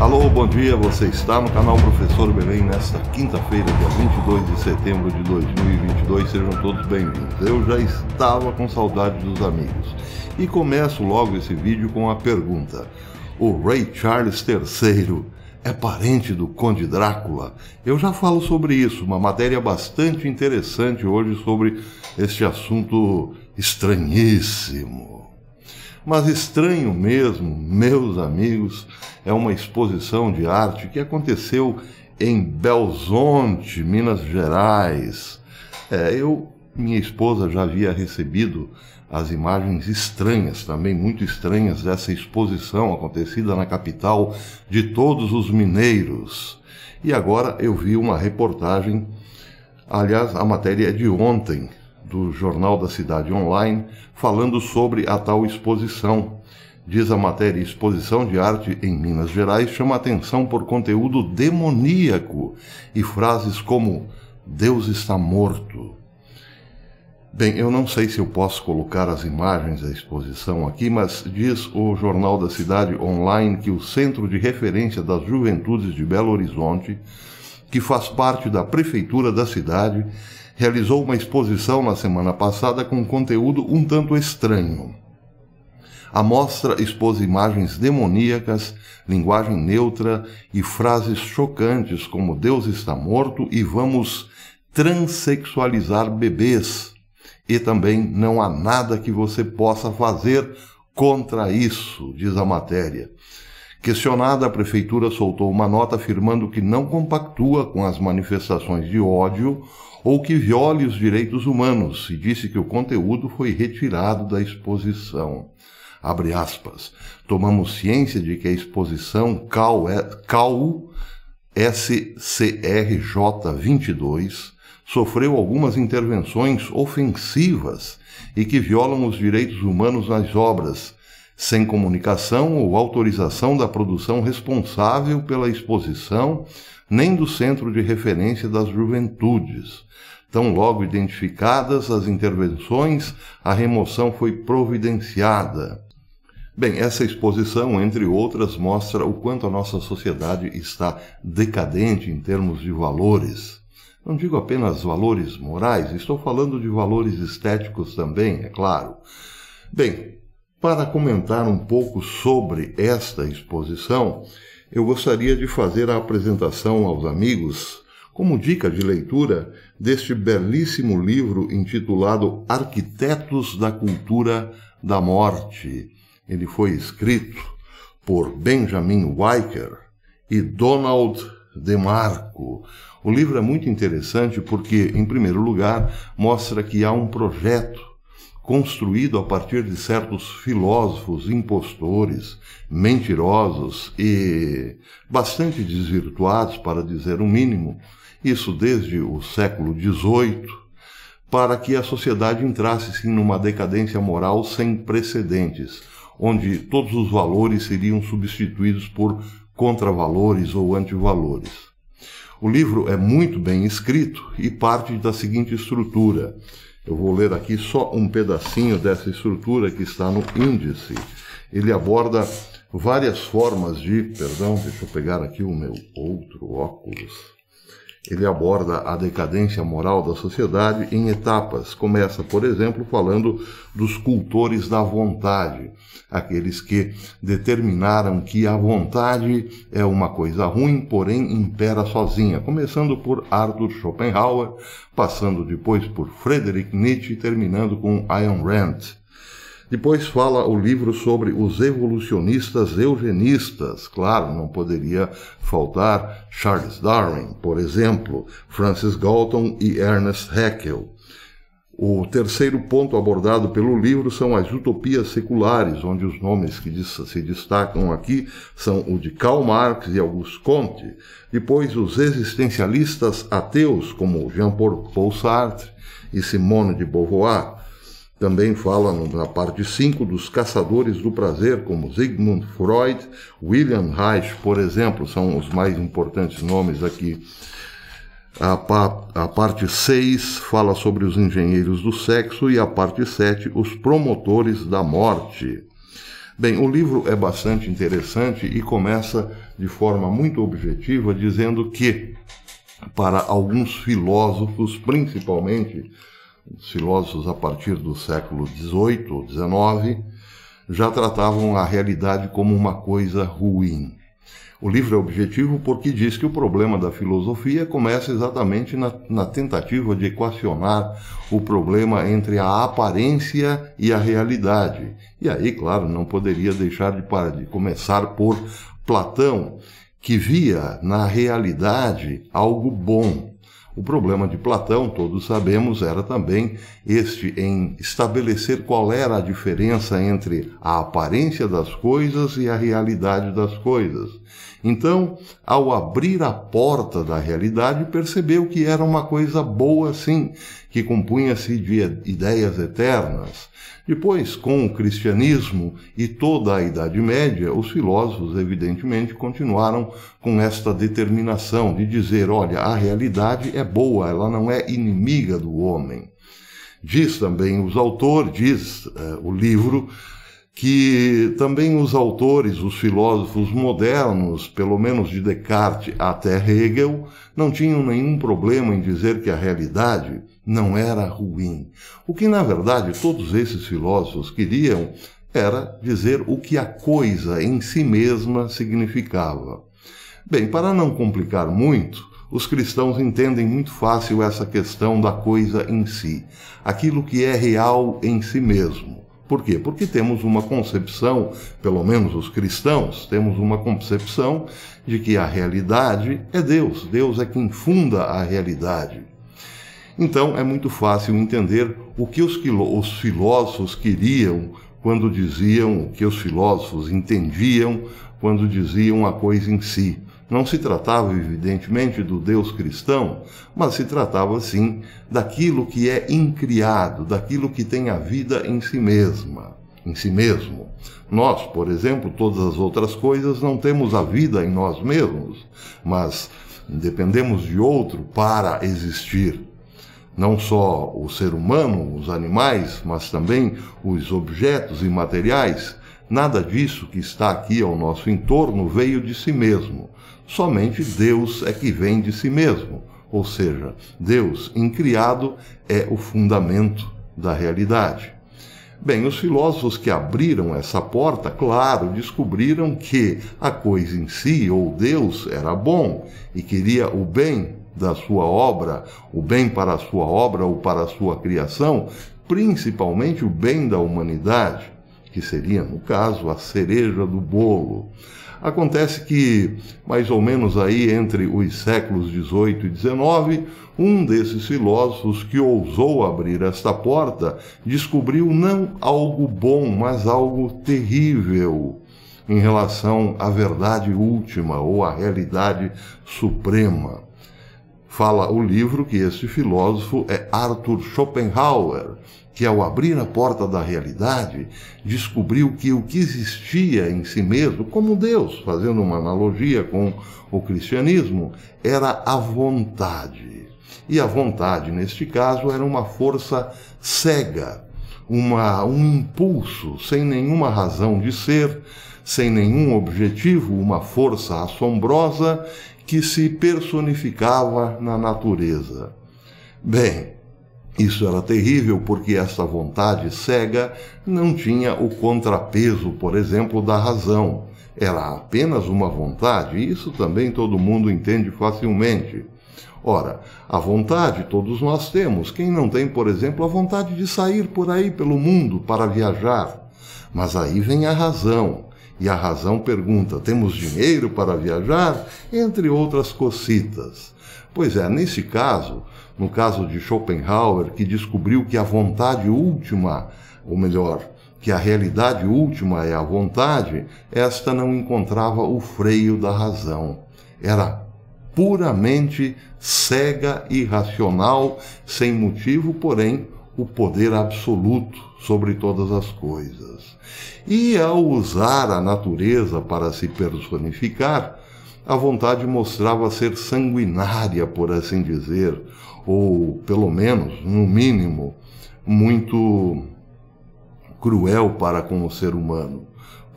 Alô, bom dia, você está no canal Professor Belém nesta quinta-feira, dia 22 de setembro de 2022. Sejam todos bem-vindos. Eu já estava com saudade dos amigos. E começo logo esse vídeo com a pergunta: O Ray Charles III é parente do Conde Drácula? Eu já falo sobre isso, uma matéria bastante interessante hoje sobre este assunto estranhíssimo. Mas estranho mesmo, meus amigos, é uma exposição de arte que aconteceu em Belzonte, Minas Gerais. É, eu, minha esposa já havia recebido as imagens estranhas, também muito estranhas, dessa exposição acontecida na capital de todos os mineiros. E agora eu vi uma reportagem, aliás, a matéria é de ontem, do Jornal da Cidade Online, falando sobre a tal exposição. Diz a matéria Exposição de Arte em Minas Gerais chama atenção por conteúdo demoníaco e frases como Deus está morto. Bem, eu não sei se eu posso colocar as imagens da exposição aqui, mas diz o Jornal da Cidade Online que o Centro de Referência das Juventudes de Belo Horizonte, que faz parte da Prefeitura da cidade, realizou uma exposição na semana passada com conteúdo um tanto estranho. A mostra expôs imagens demoníacas, linguagem neutra e frases chocantes como Deus está morto e vamos transexualizar bebês. E também não há nada que você possa fazer contra isso, diz a matéria. Questionada, a prefeitura soltou uma nota afirmando que não compactua com as manifestações de ódio ou que viole os direitos humanos e disse que o conteúdo foi retirado da exposição. Abre aspas. Tomamos ciência de que a exposição CAU, CAU SCRJ 22 sofreu algumas intervenções ofensivas e que violam os direitos humanos nas obras, sem comunicação ou autorização da produção responsável pela exposição, nem do Centro de Referência das Juventudes. Tão logo identificadas as intervenções, a remoção foi providenciada. Bem, essa exposição, entre outras, mostra o quanto a nossa sociedade está decadente em termos de valores. Não digo apenas valores morais, estou falando de valores estéticos também, é claro. Bem, para comentar um pouco sobre esta exposição, eu gostaria de fazer a apresentação aos amigos, como dica de leitura, deste belíssimo livro intitulado Arquitetos da Cultura da Morte. Ele foi escrito por Benjamin Weicker e Donald DeMarco. O livro é muito interessante porque, em primeiro lugar, mostra que há um projeto construído a partir de certos filósofos impostores, mentirosos e bastante desvirtuados, para dizer o mínimo, isso desde o século XVIII, para que a sociedade entrasse sim numa decadência moral sem precedentes, onde todos os valores seriam substituídos por contravalores ou antivalores. O livro é muito bem escrito e parte da seguinte estrutura. Eu vou ler aqui só um pedacinho dessa estrutura que está no índice. Ele aborda várias formas de. Perdão, deixa eu pegar aqui o meu outro óculos. Ele aborda a decadência moral da sociedade em etapas. Começa, por exemplo, falando dos cultores da vontade, aqueles que determinaram que a vontade é uma coisa ruim, porém impera sozinha, começando por Arthur Schopenhauer, passando depois por Friedrich Nietzsche, terminando com Ayn Rand. Depois fala o livro sobre os evolucionistas eugenistas. Claro, não poderia faltar Charles Darwin, por exemplo, Francis Galton e Ernest Haeckel. O terceiro ponto abordado pelo livro são as utopias seculares, onde os nomes que se destacam aqui são o de Karl Marx e Auguste Comte. Depois, os existencialistas ateus, como Jean-Paul Sartre e Simone de Beauvoir. Também fala na parte 5 dos caçadores do prazer, como Sigmund Freud, William Reich, por exemplo, são os mais importantes nomes aqui. A, pa a parte 6 fala sobre os engenheiros do sexo e a parte 7, os promotores da morte. Bem, o livro é bastante interessante e começa de forma muito objetiva dizendo que, para alguns filósofos, principalmente os filósofos a partir do século XVIII ou XIX, já tratavam a realidade como uma coisa ruim. O livro é objetivo porque diz que o problema da filosofia começa exatamente na, na, tentativa de equacionar o problema entre a aparência e a realidade. E aí, claro, não poderia deixar de, de começar por Platão, que via na realidade algo bom. O problema de Platão, todos sabemos, era também este em estabelecer qual era a diferença entre a aparência das coisas e a realidade das coisas. Então, ao abrir a porta da realidade, percebeu que era uma coisa boa sim, que compunha-se de ideias eternas. Depois, com o cristianismo e toda a Idade Média, os filósofos, evidentemente, continuaram com esta determinação de dizer: olha, a realidade é boa, ela não é inimiga do homem. Diz também os autores, diz uh, o livro, que também os autores, os filósofos modernos, pelo menos de Descartes até Hegel, não tinham nenhum problema em dizer que a realidade não era ruim. O que, na verdade, todos esses filósofos queriam era dizer o que a coisa em si mesma significava. Bem, para não complicar muito, os cristãos entendem muito fácil essa questão da coisa em si, aquilo que é real em si mesmo. Por quê? Porque temos uma concepção, pelo menos os cristãos, temos uma concepção de que a realidade é Deus. Deus é quem funda a realidade. Então é muito fácil entender o que os, os filósofos queriam quando diziam, o que os filósofos entendiam quando diziam a coisa em si. Não se tratava, evidentemente, do Deus cristão, mas se tratava, sim, daquilo que é incriado, daquilo que tem a vida em si mesma, em si mesmo. Nós, por exemplo, todas as outras coisas não temos a vida em nós mesmos, mas dependemos de outro para existir. Não só o ser humano, os animais, mas também os objetos e materiais. Nada disso que está aqui ao nosso entorno veio de si mesmo. Somente Deus é que vem de si mesmo, ou seja, Deus incriado é o fundamento da realidade. Bem, os filósofos que abriram essa porta, claro, descobriram que a coisa em si, ou Deus, era bom e queria o bem da sua obra, o bem para a sua obra ou para a sua criação, principalmente o bem da humanidade, que seria, no caso, a cereja do bolo. Acontece que, mais ou menos aí entre os séculos XVIII e XIX, um desses filósofos que ousou abrir esta porta descobriu não algo bom, mas algo terrível em relação à verdade última ou à realidade suprema. Fala o livro que este filósofo é Arthur Schopenhauer, que ao abrir a porta da realidade, descobriu que o que existia em si mesmo, como Deus, fazendo uma analogia com o cristianismo, era a vontade. E a vontade, neste caso, era uma força cega, uma, um impulso sem nenhuma razão de ser, sem nenhum objetivo, uma força assombrosa que se personificava na natureza. Bem, isso era terrível porque essa vontade cega não tinha o contrapeso, por exemplo, da razão. Era apenas uma vontade, e isso também todo mundo entende facilmente. Ora, a vontade todos nós temos. Quem não tem, por exemplo, a vontade de sair por aí pelo mundo para viajar? Mas aí vem a razão. E a razão pergunta: temos dinheiro para viajar? Entre outras cocitas. Pois é, nesse caso, no caso de Schopenhauer, que descobriu que a vontade última, ou melhor, que a realidade última é a vontade, esta não encontrava o freio da razão. Era puramente cega e racional, sem motivo, porém, o poder absoluto sobre todas as coisas. E ao usar a natureza para se personificar, a vontade mostrava ser sanguinária, por assim dizer, ou pelo menos, no mínimo, muito cruel para com o ser humano.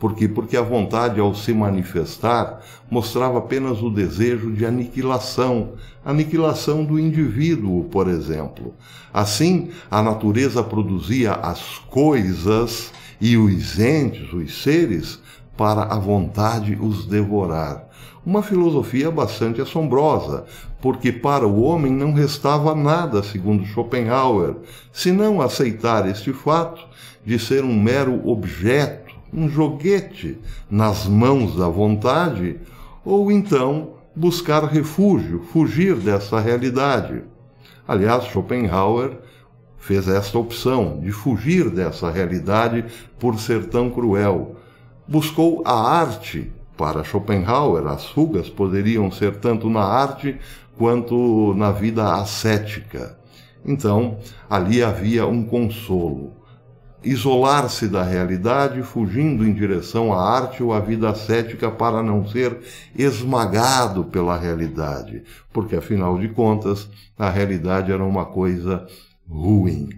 Por quê? Porque a vontade, ao se manifestar, mostrava apenas o desejo de aniquilação, aniquilação do indivíduo, por exemplo. Assim, a natureza produzia as coisas e os entes, os seres, para a vontade os devorar. Uma filosofia bastante assombrosa, porque para o homem não restava nada, segundo Schopenhauer, senão aceitar este fato de ser um mero objeto um joguete nas mãos da vontade, ou então buscar refúgio, fugir dessa realidade. Aliás, Schopenhauer fez esta opção de fugir dessa realidade por ser tão cruel. Buscou a arte. Para Schopenhauer, as fugas poderiam ser tanto na arte quanto na vida ascética. Então, ali havia um consolo isolar-se da realidade, fugindo em direção à arte ou à vida ascética para não ser esmagado pela realidade, porque afinal de contas a realidade era uma coisa ruim.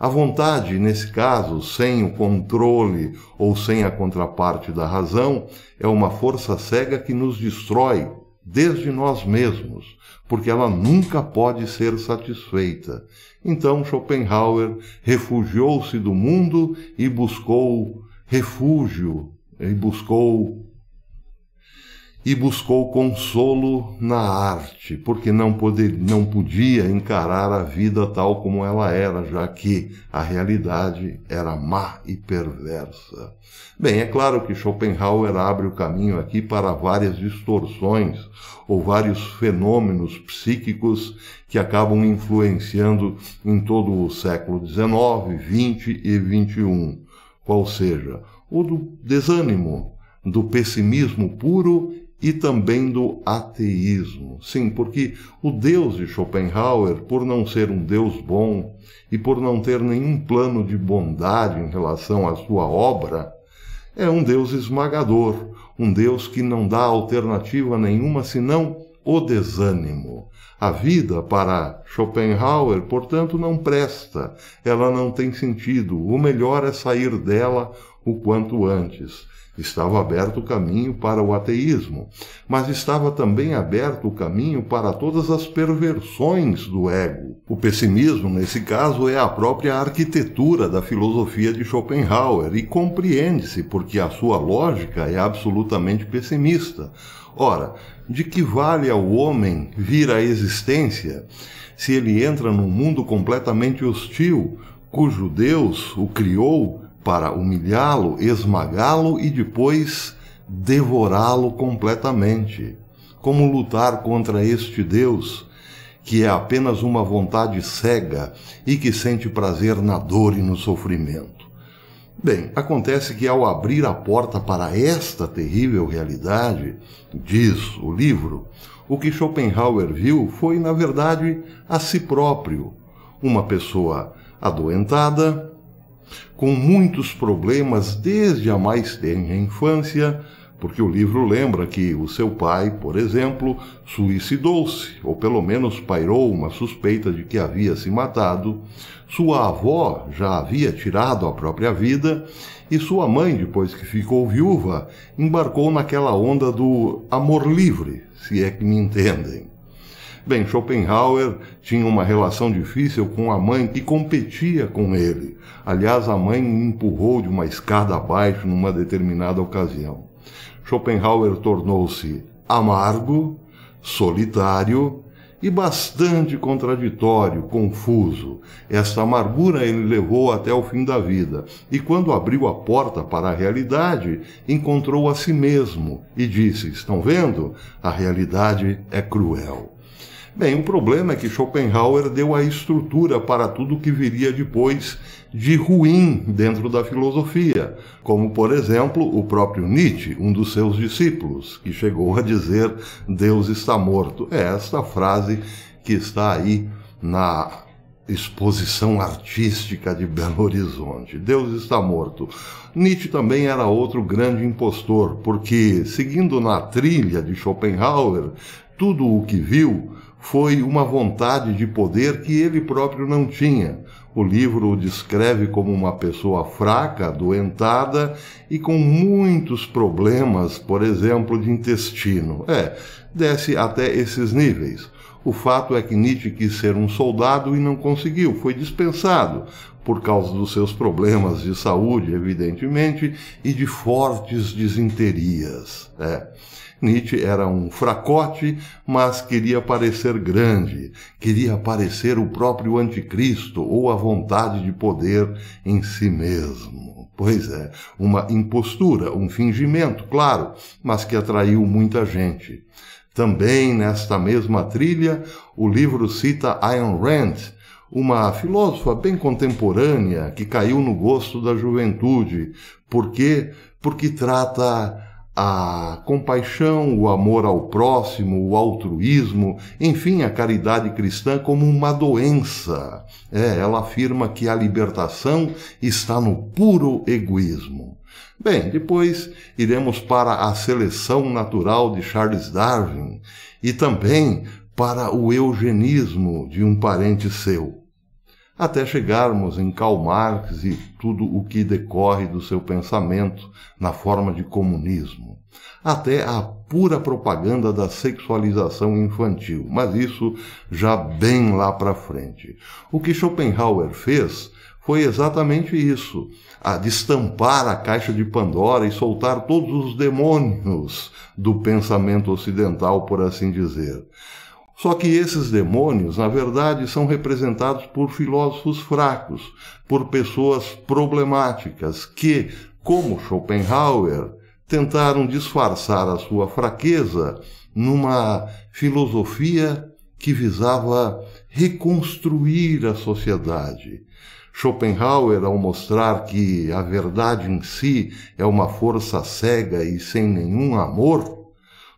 A vontade, nesse caso, sem o controle ou sem a contraparte da razão, é uma força cega que nos destrói desde nós mesmos, porque ela nunca pode ser satisfeita. Então Schopenhauer refugiou-se do mundo e buscou refúgio, e buscou e buscou consolo na arte, porque não, poder, não podia encarar a vida tal como ela era, já que a realidade era má e perversa. Bem, é claro que Schopenhauer abre o caminho aqui para várias distorções ou vários fenômenos psíquicos que acabam influenciando em todo o século XIX, XX e XXI, qual seja, o do desânimo, do pessimismo puro e também do ateísmo. Sim, porque o Deus de Schopenhauer, por não ser um Deus bom e por não ter nenhum plano de bondade em relação à sua obra, é um Deus esmagador, um Deus que não dá alternativa nenhuma senão o desânimo. A vida para Schopenhauer, portanto, não presta, ela não tem sentido. O melhor é sair dela o quanto antes. Estava aberto o caminho para o ateísmo, mas estava também aberto o caminho para todas as perversões do ego. O pessimismo, nesse caso, é a própria arquitetura da filosofia de Schopenhauer e compreende-se porque a sua lógica é absolutamente pessimista. Ora, de que vale ao homem vir à existência se ele entra num mundo completamente hostil, cujo Deus o criou para humilhá-lo, esmagá-lo e depois devorá-lo completamente. Como lutar contra este Deus, que é apenas uma vontade cega e que sente prazer na dor e no sofrimento? Bem, acontece que ao abrir a porta para esta terrível realidade, diz o livro, o que Schopenhauer viu foi, na verdade, a si próprio, uma pessoa adoentada, com muitos problemas desde a mais tenra infância, porque o livro lembra que o seu pai, por exemplo, suicidou-se, ou pelo menos pairou uma suspeita de que havia se matado, sua avó já havia tirado a própria vida, e sua mãe, depois que ficou viúva, embarcou naquela onda do amor livre, se é que me entendem. Bem, Schopenhauer tinha uma relação difícil com a mãe que competia com ele. Aliás, a mãe o empurrou de uma escada abaixo numa determinada ocasião. Schopenhauer tornou-se amargo, solitário e bastante contraditório, confuso. Essa amargura ele levou até o fim da vida, e quando abriu a porta para a realidade, encontrou a si mesmo e disse: Estão vendo? A realidade é cruel. Bem, o problema é que Schopenhauer deu a estrutura para tudo que viria depois de ruim dentro da filosofia, como, por exemplo, o próprio Nietzsche, um dos seus discípulos, que chegou a dizer Deus está morto. É esta frase que está aí na exposição artística de Belo Horizonte. Deus está morto. Nietzsche também era outro grande impostor, porque, seguindo na trilha de Schopenhauer, tudo o que viu foi uma vontade de poder que ele próprio não tinha. O livro o descreve como uma pessoa fraca, adoentada e com muitos problemas, por exemplo, de intestino. É, desce até esses níveis. O fato é que Nietzsche quis ser um soldado e não conseguiu, foi dispensado por causa dos seus problemas de saúde, evidentemente, e de fortes desinterias. É. Nietzsche era um fracote, mas queria parecer grande, queria parecer o próprio anticristo ou a vontade de poder em si mesmo. Pois é, uma impostura, um fingimento, claro, mas que atraiu muita gente. Também nesta mesma trilha, o livro cita Ayn Rand, uma filósofa bem contemporânea que caiu no gosto da juventude. Por quê? Porque trata a compaixão, o amor ao próximo, o altruísmo, enfim, a caridade cristã como uma doença. É, ela afirma que a libertação está no puro egoísmo. Bem, depois iremos para a seleção natural de Charles Darwin e também para o eugenismo de um parente seu, até chegarmos em Karl Marx e tudo o que decorre do seu pensamento na forma de comunismo, até a pura propaganda da sexualização infantil, mas isso já bem lá para frente. O que Schopenhauer fez foi exatamente isso: a destampar a caixa de Pandora e soltar todos os demônios do pensamento ocidental, por assim dizer. Só que esses demônios, na verdade, são representados por filósofos fracos, por pessoas problemáticas que, como Schopenhauer, tentaram disfarçar a sua fraqueza numa filosofia que visava reconstruir a sociedade, Schopenhauer, ao mostrar que a verdade em si é uma força cega e sem nenhum amor,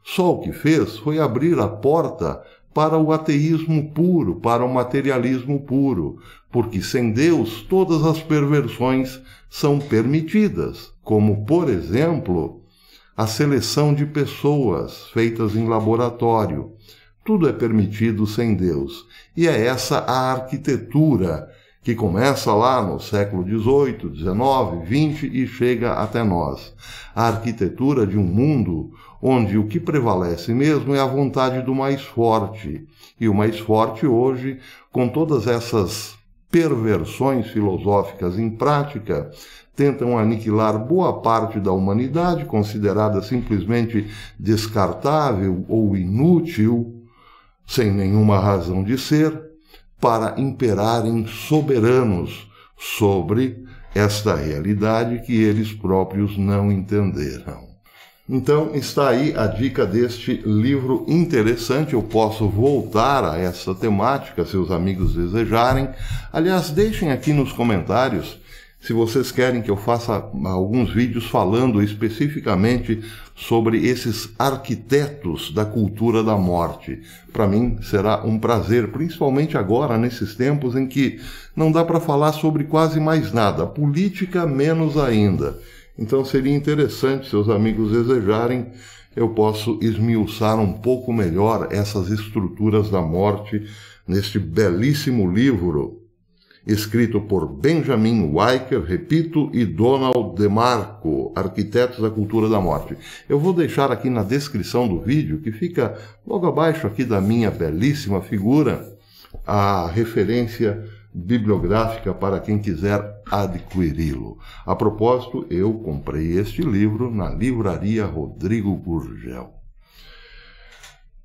só o que fez foi abrir a porta para o ateísmo puro, para o materialismo puro, porque sem Deus todas as perversões são permitidas, como, por exemplo, a seleção de pessoas feitas em laboratório. Tudo é permitido sem Deus. E é essa a arquitetura que começa lá no século XVIII, XIX, XX e chega até nós. A arquitetura de um mundo onde o que prevalece mesmo é a vontade do mais forte. E o mais forte hoje, com todas essas perversões filosóficas em prática, tentam aniquilar boa parte da humanidade, considerada simplesmente descartável ou inútil, sem nenhuma razão de ser, para imperarem soberanos sobre esta realidade que eles próprios não entenderam. Então está aí a dica deste livro interessante. Eu posso voltar a essa temática, se os amigos desejarem. Aliás, deixem aqui nos comentários se vocês querem que eu faça alguns vídeos falando especificamente sobre esses arquitetos da cultura da morte, para mim será um prazer, principalmente agora, nesses tempos em que não dá para falar sobre quase mais nada, política menos ainda. Então seria interessante, se os amigos desejarem, eu posso esmiuçar um pouco melhor essas estruturas da morte neste belíssimo livro escrito por Benjamin Weicker, repito, e Donald DeMarco, arquitetos da cultura da morte. Eu vou deixar aqui na descrição do vídeo, que fica logo abaixo aqui da minha belíssima figura, a referência bibliográfica para quem quiser adquiri-lo. A propósito, eu comprei este livro na livraria Rodrigo Gurgel.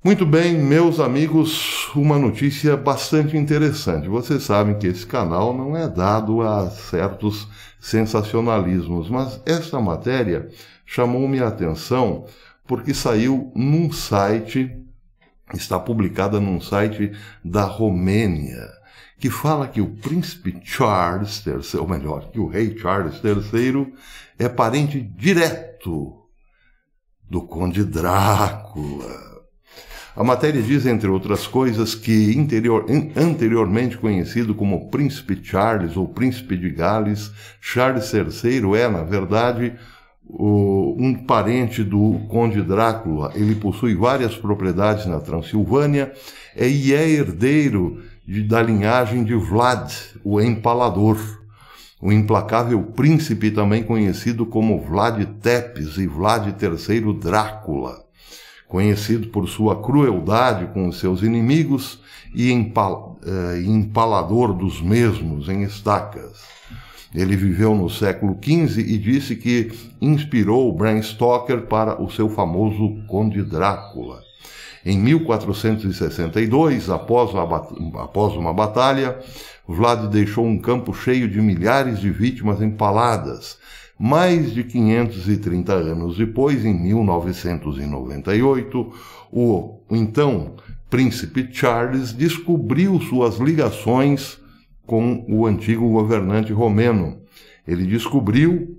Muito bem, meus amigos, uma notícia bastante interessante. Vocês sabem que esse canal não é dado a certos sensacionalismos, mas esta matéria chamou minha atenção porque saiu num site, está publicada num site da Romênia, que fala que o príncipe Charles III, ou melhor, que o rei Charles III é parente direto do conde Drácula. A matéria diz, entre outras coisas, que interior, anteriormente conhecido como Príncipe Charles ou Príncipe de Gales, Charles III é, na verdade, um parente do Conde Drácula, ele possui várias propriedades na Transilvânia é, e é herdeiro de, da linhagem de Vlad, o Empalador, o implacável príncipe também conhecido como Vlad Tepes e Vlad III Drácula, conhecido por sua crueldade com os seus inimigos e empal, eh, empalador dos mesmos em estacas. Ele viveu no século XV e disse que inspirou Bram Stoker para o seu famoso Conde Drácula. Em 1462, após, uma batalha, Vlad deixou um campo cheio de milhares de vítimas empaladas. Mais de 530 anos depois, em 1998, o então príncipe Charles descobriu suas ligações com o antigo governante romeno. Ele descobriu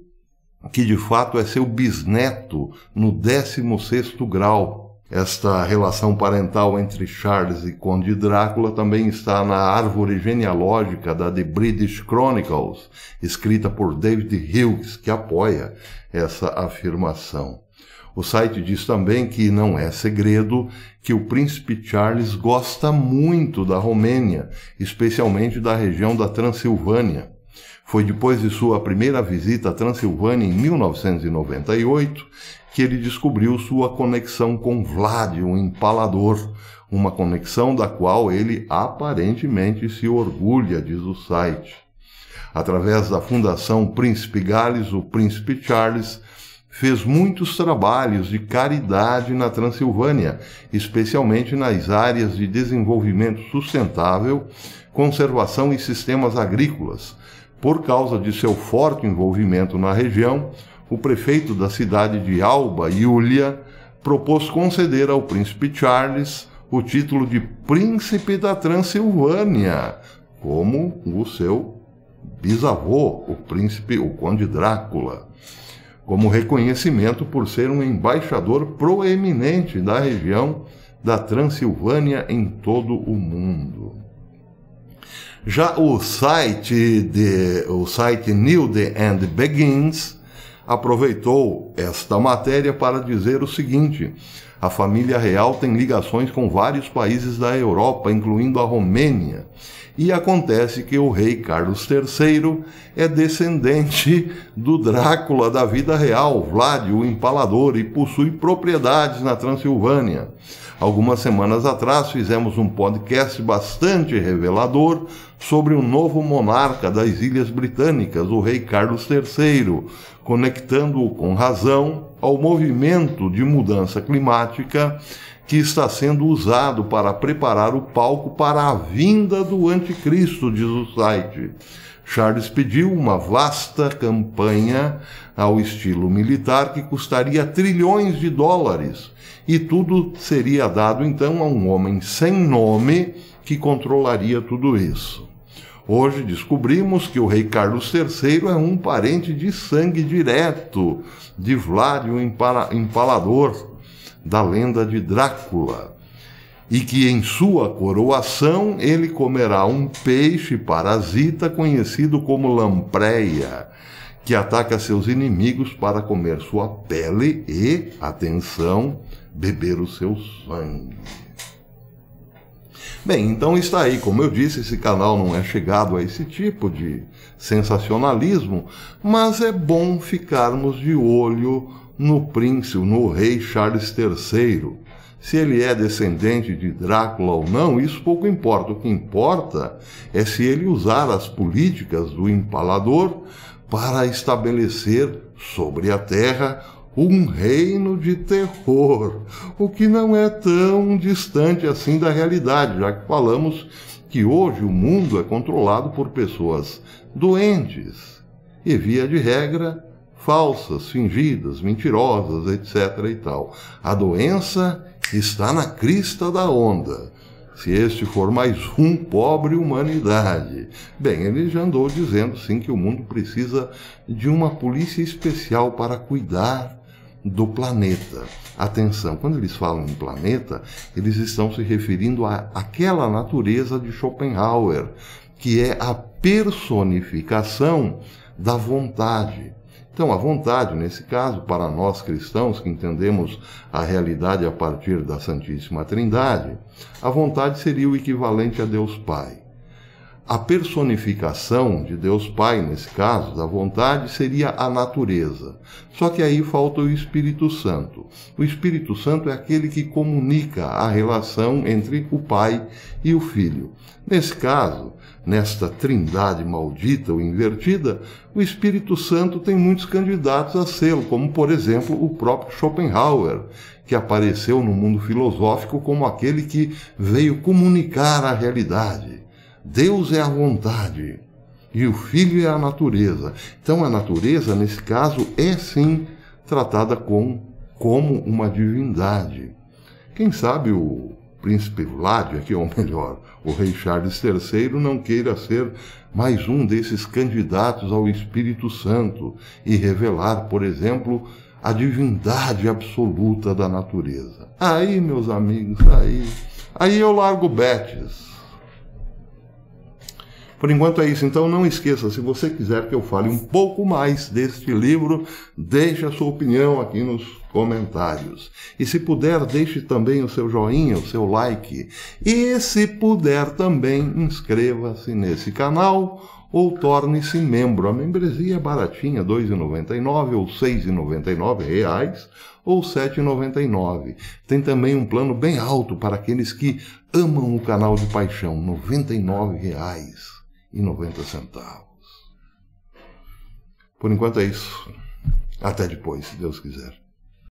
que de fato é seu bisneto no 16º grau. Esta relação parental entre Charles e Conde Drácula também está na árvore genealógica da The British Chronicles, escrita por David Hughes, que apoia essa afirmação. O site diz também que não é segredo que o príncipe Charles gosta muito da Romênia, especialmente da região da Transilvânia. Foi depois de sua primeira visita à Transilvânia em 1998 que ele descobriu sua conexão com Vlad, o empalador, uma conexão da qual ele aparentemente se orgulha, diz o site. Através da Fundação Príncipe Gales, o Príncipe Charles fez muitos trabalhos de caridade na Transilvânia, especialmente nas áreas de desenvolvimento sustentável, conservação e sistemas agrícolas. Por causa de seu forte envolvimento na região, o prefeito da cidade de Alba, Iulia, propôs conceder ao príncipe Charles o título de Príncipe da Transilvânia, como o seu bisavô, o príncipe, o conde Drácula como reconhecimento por ser um embaixador proeminente da região da Transilvânia em todo o mundo. Já o site de o site New The End Begins aproveitou esta matéria para dizer o seguinte: a família real tem ligações com vários países da Europa, incluindo a Romênia, e acontece que o rei Carlos III é descendente do Drácula da vida real, Vlad, o Empalador, e possui propriedades na Transilvânia. Algumas semanas atrás fizemos um podcast bastante revelador sobre o novo monarca das Ilhas Britânicas, o rei Carlos III, conectando-o com razão ao movimento de mudança climática que está sendo usado para preparar o palco para a vinda do anticristo, diz o site. Charles pediu uma vasta campanha ao estilo militar que custaria trilhões de dólares, e tudo seria dado então a um homem sem nome que controlaria tudo isso. Hoje descobrimos que o rei Carlos III é um parente de sangue direto de Vlad o Empalador, da lenda de Drácula, e que em sua coroação ele comerá um peixe parasita conhecido como lampreia, que ataca seus inimigos para comer sua pele e, atenção, beber o seu sangue. Bem, então está aí, como eu disse, esse canal não é chegado a esse tipo de sensacionalismo, mas é bom ficarmos de olho no príncipe, no rei Charles III. Se ele é descendente de Drácula ou não, isso pouco importa. O que importa é se ele usar as políticas do empalador para estabelecer sobre a terra um reino de terror, o que não é tão distante assim da realidade, já que falamos que hoje o mundo é controlado por pessoas doentes e, via de regra, falsas, fingidas, mentirosas, etc. e tal. A doença está na crista da onda. Se este for mais um pobre humanidade. Bem, ele já andou dizendo sim que o mundo precisa de uma polícia especial para cuidar do planeta. Atenção, quando eles falam em planeta, eles estão se referindo àquela natureza de Schopenhauer, que é a personificação da vontade Então, a vontade, nesse caso, para nós cristãos que entendemos a realidade a partir da Santíssima Trindade, a vontade seria o equivalente a Deus Pai. A personificação de Deus Pai, nesse caso, da vontade, seria a natureza. Só que aí falta o Espírito Santo. O Espírito Santo é aquele que comunica a relação entre o Pai e o Filho. Nesse caso, nesta trindade maldita ou invertida, o Espírito Santo tem muitos candidatos a sê-lo, como, por exemplo, o próprio Schopenhauer, que apareceu no mundo filosófico como aquele que veio comunicar a realidade. Deus é a vontade e o Filho é a natureza. Então a natureza, nesse caso, é sim tratada com, como uma divindade. Quem sabe o príncipe Vlad, aqui, ou melhor, o rei Charles III, não queira ser mais um desses candidatos ao Espírito Santo e revelar, por exemplo, a divindade absoluta da natureza. Aí, meus amigos, aí, aí eu largo Betes por enquanto é isso. Então não esqueça, se você quiser que eu fale um pouco mais deste livro, deixe a sua opinião aqui nos comentários. E se puder, deixe também o seu joinha, o seu like. E se puder também, inscreva-se nesse canal ou torne-se membro. A membresia é baratinha, R$ 2,99 ou 6,99 reais ou R$ 7,99. Tem também um plano bem alto para aqueles que amam o canal de paixão, 99 reais e 90 centavos. Por enquanto é isso. Até depois, se Deus quiser.